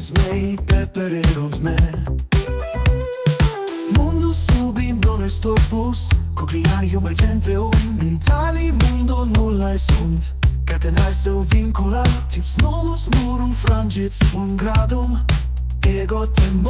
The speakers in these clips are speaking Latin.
bez mej preferirums me. Mundo subim non est opus Cogliarium agenteum In tali mundo nulla est sunt. Catenae seu vincula Tips novus murum frangit un gradum Ego temor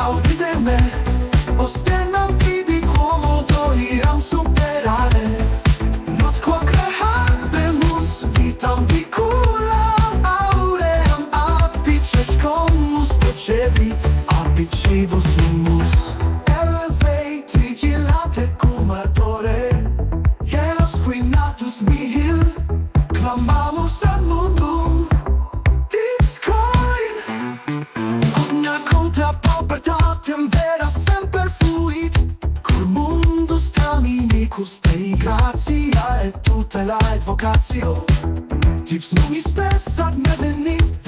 Audite me Ostenam ti di como doiram superare. Nos quaque habemus vitam piculam Auream apices comus docebit Apicidus numus Elevei trigilate cum ardore Ieros quinatus mihil Clamamus ad mundum îndepărtat în vera sunt perfluit Curmundu-s taminicus tei grațiae tutelae advocatio Tips numis pe sat nevenit